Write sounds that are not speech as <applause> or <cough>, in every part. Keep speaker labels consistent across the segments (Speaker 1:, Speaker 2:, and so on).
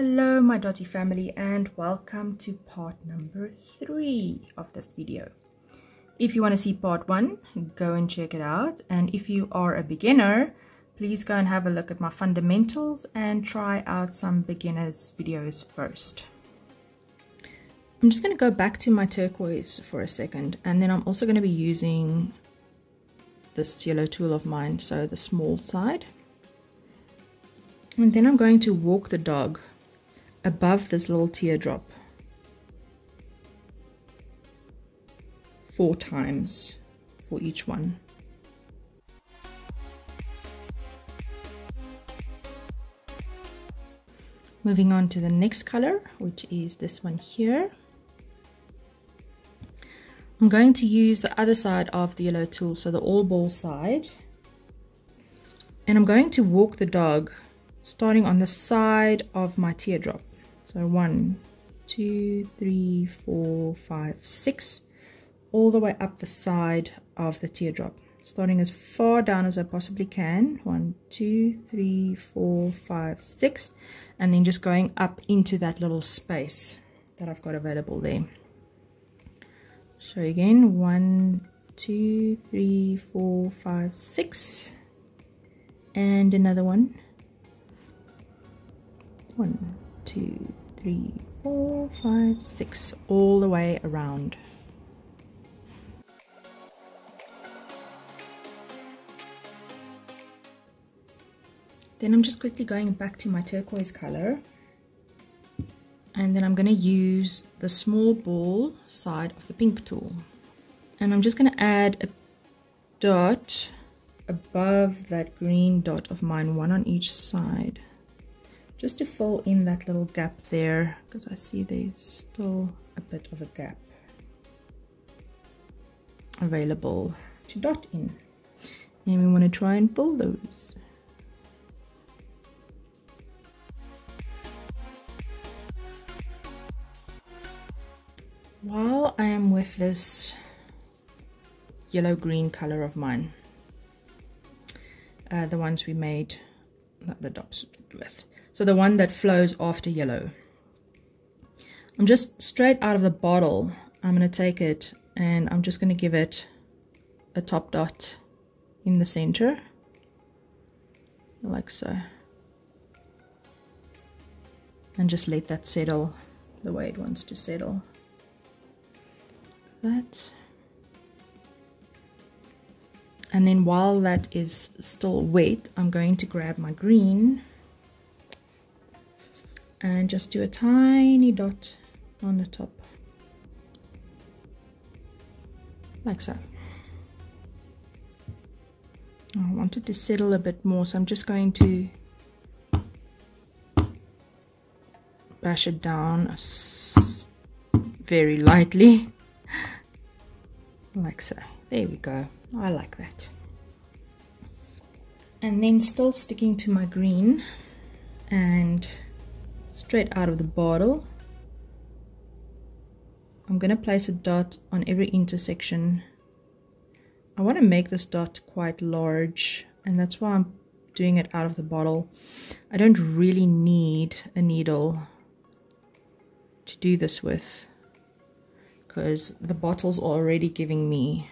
Speaker 1: Hello my Dotty family and welcome to part number three of this video. If you want to see part one, go and check it out. And if you are a beginner, please go and have a look at my fundamentals and try out some beginners videos first. I'm just going to go back to my turquoise for a second and then I'm also going to be using this yellow tool of mine, so the small side. And then I'm going to walk the dog above this little teardrop four times for each one. Moving on to the next color, which is this one here. I'm going to use the other side of the yellow tool, so the all ball side. And I'm going to walk the dog starting on the side of my teardrop. So one, two, three, four, five, six, all the way up the side of the teardrop. Starting as far down as I possibly can. One two three four five six and then just going up into that little space that I've got available there. So again one two three four five six and another one. One two three four five six all the way around Then I'm just quickly going back to my turquoise color. And then I'm going to use the small ball side of the pink tool. And I'm just going to add a dot above that green dot of mine, one on each side. Just to fill in that little gap there, because I see there's still a bit of a gap available to dot in. And we want to try and fill those. While I am with this yellow green color of mine, uh, the ones we made the dots with, so the one that flows after yellow, I'm just straight out of the bottle, I'm going to take it and I'm just going to give it a top dot in the center, like so. And just let that settle the way it wants to settle that. And then while that is still wet, I'm going to grab my green and just do a tiny dot on the top. Like so. I want it to settle a bit more, so I'm just going to bash it down very lightly <laughs> like so there we go I like that and then still sticking to my green and straight out of the bottle. I'm gonna place a dot on every intersection. I want to make this dot quite large and that's why I'm doing it out of the bottle. I don't really need a needle to do this with because the bottle's already giving me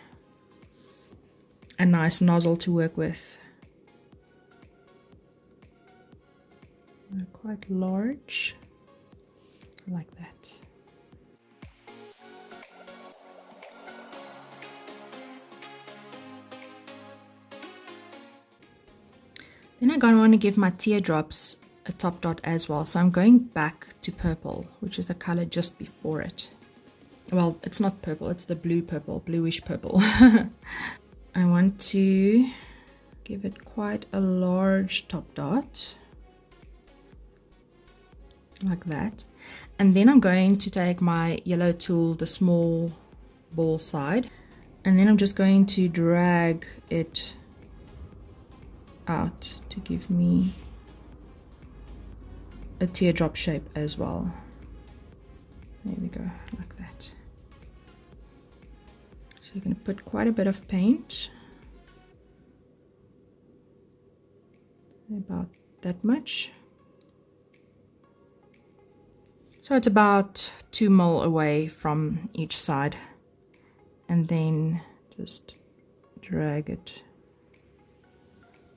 Speaker 1: a nice nozzle to work with. Quite large, like that. Then I'm going to want to give my teardrops a top dot as well. So I'm going back to purple, which is the color just before it well it's not purple it's the blue purple bluish purple <laughs> I want to give it quite a large top dot like that and then I'm going to take my yellow tool the small ball side and then I'm just going to drag it out to give me a teardrop shape as well there we go like that so you're going to put quite a bit of paint. About that much. So it's about two mil away from each side. And then just drag it.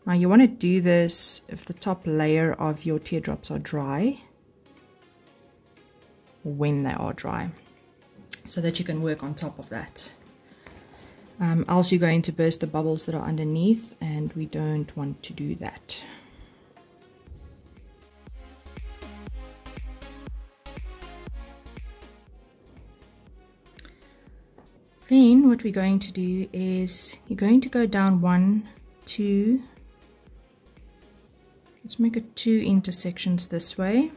Speaker 1: Now you want to do this if the top layer of your teardrops are dry. When they are dry. So that you can work on top of that. Um, else you're going to burst the bubbles that are underneath and we don't want to do that. Then what we're going to do is you're going to go down one, two, let's make it two intersections this way.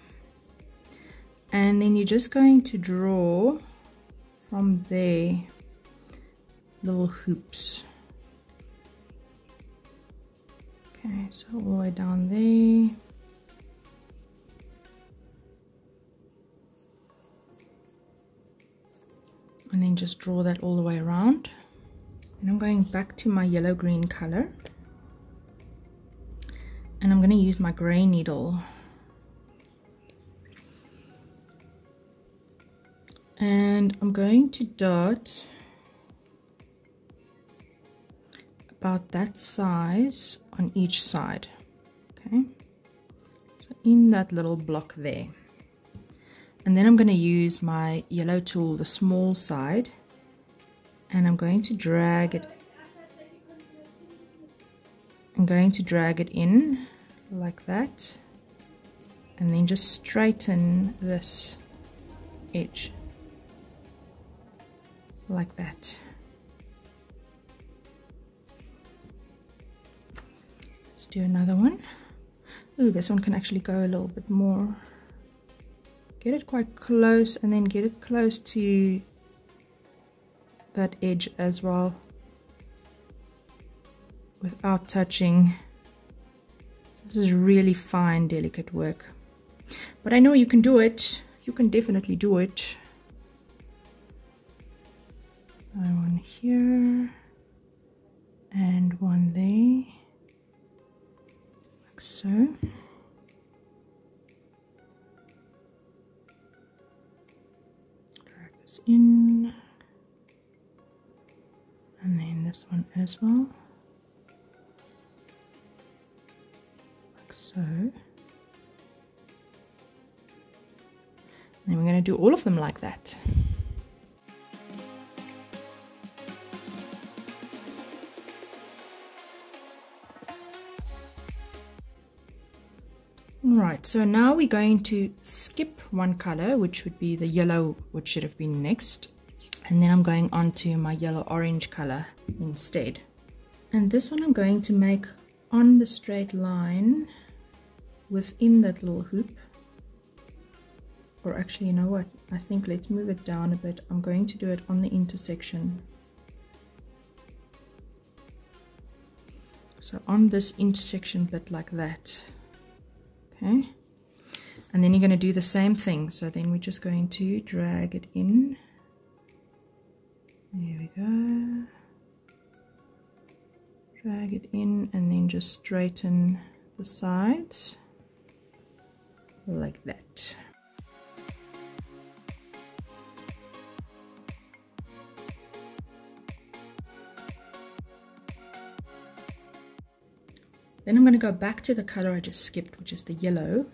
Speaker 1: And then you're just going to draw from there little hoops. Okay, so all the way down there. And then just draw that all the way around. And I'm going back to my yellow green color. And I'm going to use my gray needle. And I'm going to dot about that size on each side okay? So in that little block there and then I'm going to use my yellow tool, the small side, and I'm going to drag it I'm going to drag it in like that and then just straighten this edge like that. Let's do another one. Ooh, this one can actually go a little bit more get it quite close and then get it close to that edge as well without touching. This is really fine delicate work. But I know you can do it. You can definitely do it. One here and one there. Like so in. And then this one as well. Like so. And then we're going to do all of them like that so now we're going to skip one color, which would be the yellow, which should have been next. And then I'm going on to my yellow-orange color instead. And this one I'm going to make on the straight line within that little hoop. Or actually, you know what? I think let's move it down a bit. I'm going to do it on the intersection. So on this intersection bit like that okay. And then you're going to do the same thing. So then we're just going to drag it in. There we go. Drag it in and then just straighten the sides like that Then I'm going to go back to the color I just skipped, which is the yellow.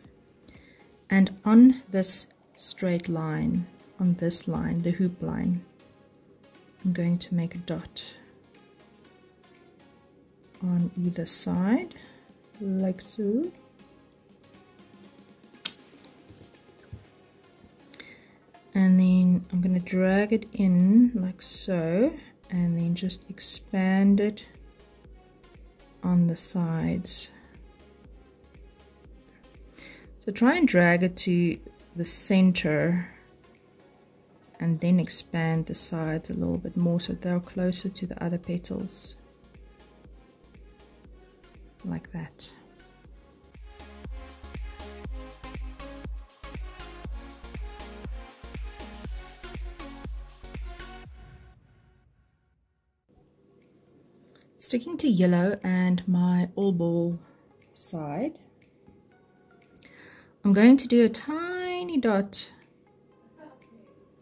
Speaker 1: And on this straight line, on this line, the hoop line, I'm going to make a dot on either side, like so. And then I'm going to drag it in like so, and then just expand it on the sides. So try and drag it to the center and then expand the sides a little bit more so they're closer to the other petals like that. Sticking to yellow and my all ball side I'm going to do a tiny dot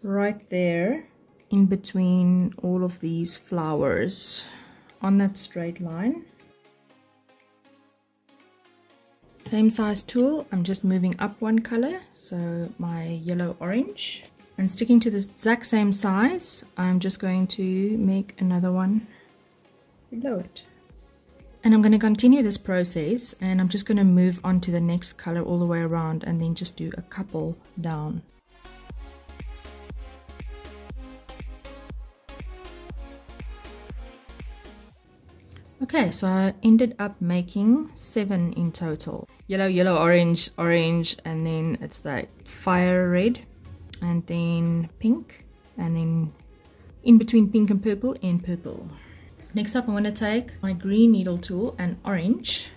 Speaker 1: right there in between all of these flowers on that straight line. Same size tool, I'm just moving up one color, so my yellow orange. And sticking to the exact same size, I'm just going to make another one below it. And I'm going to continue this process and I'm just going to move on to the next color all the way around and then just do a couple down. Okay, so I ended up making seven in total. Yellow, yellow, orange, orange, and then it's like fire red, and then pink, and then in between pink and purple, and purple. Next up, I'm going to take my green needle tool and orange,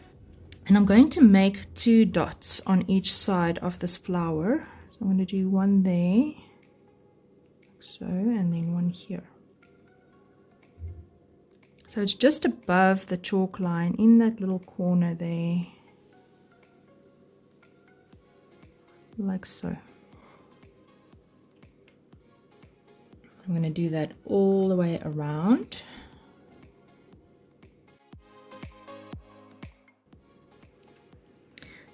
Speaker 1: and I'm going to make two dots on each side of this flower. So I'm going to do one there, like so, and then one here. So it's just above the chalk line in that little corner there. Like so. I'm going to do that all the way around.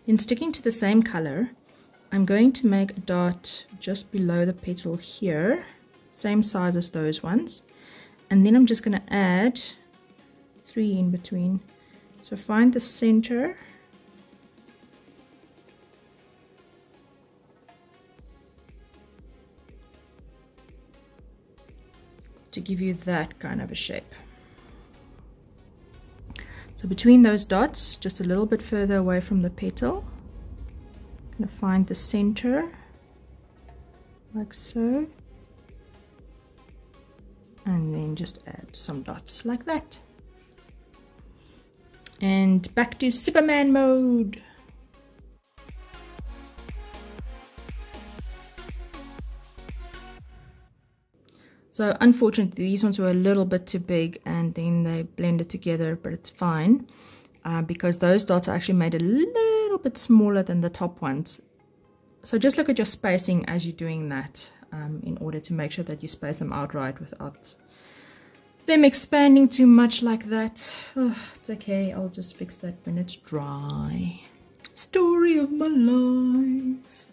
Speaker 1: Then sticking to the same color, I'm going to make a dot just below the petal here, same size as those ones. And then I'm just going to add three in between. So find the center. to give you that kind of a shape. So between those dots, just a little bit further away from the petal, I'm going to find the center, like so, and then just add some dots like that and back to Superman mode. So unfortunately these ones were a little bit too big and then they blended together but it's fine uh, because those dots are actually made a little bit smaller than the top ones. So just look at your spacing as you're doing that um, in order to make sure that you space them out right without them expanding too much like that. Oh, it's okay, I'll just fix that when it's dry. Story of my life.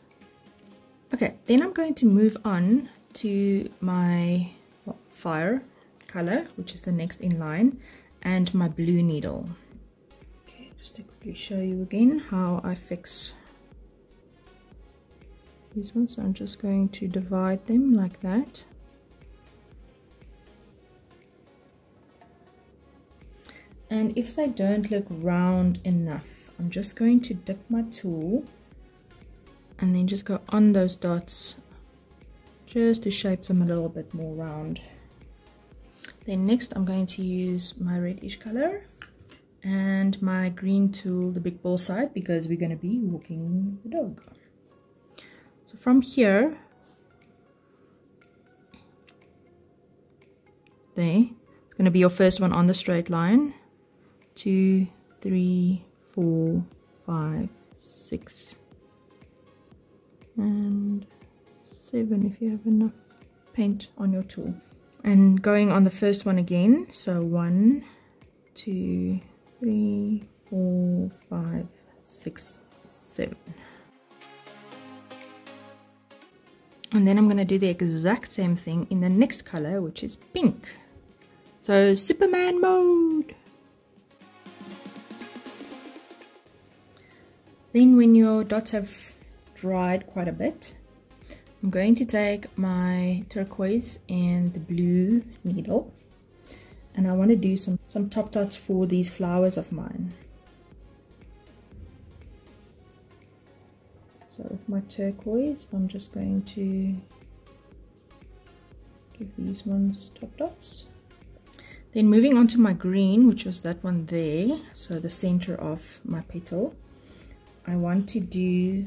Speaker 1: Okay, then I'm going to move on to my fire color, which is the next in line, and my blue needle. Okay, just to quickly show you again how I fix these ones. So I'm just going to divide them like that. and if they don't look round enough I'm just going to dip my tool and then just go on those dots just to shape them a little bit more round. Then next I'm going to use my reddish color and my green tool the big ball side because we're going to be walking the dog. So from here there it's going to be your first one on the straight line. Two, three, four, five, six, and seven if you have enough paint on your tool. And going on the first one again, so one, two, three, four, five, six, seven. And then I'm going to do the exact same thing in the next color, which is pink. So Superman mode. Then when your dots have dried quite a bit, I'm going to take my turquoise and the blue needle and I want to do some, some top dots for these flowers of mine. So with my turquoise, I'm just going to give these ones top dots. Then moving on to my green, which was that one there, so the center of my petal. I want to do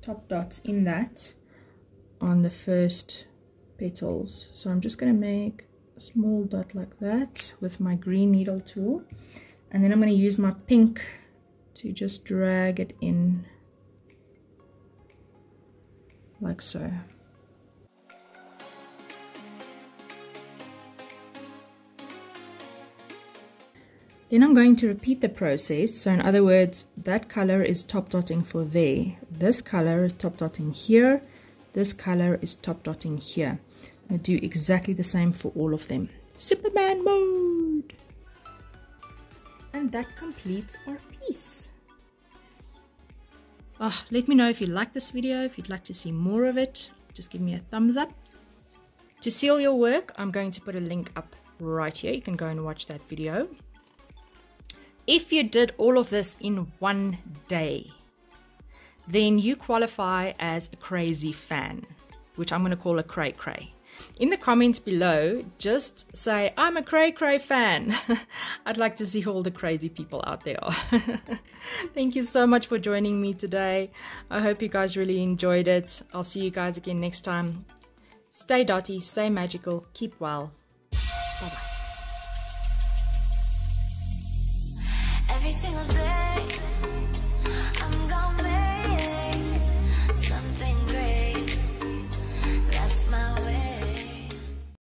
Speaker 1: top dots in that on the first petals. So I'm just going to make a small dot like that with my green needle tool. And then I'm going to use my pink to just drag it in like so. Then I'm going to repeat the process. So in other words, that color is top dotting for there. This color is top dotting here this color is top dotting here. To do exactly the same for all of them. Superman mode! And that completes our piece. Oh, let me know if you like this video, if you'd like to see more of it. Just give me a thumbs up. To seal your work, I'm going to put a link up right here. You can go and watch that video. If you did all of this in one day, then you qualify as a crazy fan, which I'm going to call a cray cray. In the comments below, just say, I'm a cray cray fan. <laughs> I'd like to see all the crazy people out there. <laughs> Thank you so much for joining me today. I hope you guys really enjoyed it. I'll see you guys again next time. Stay dotty, stay magical, keep well. Bye bye.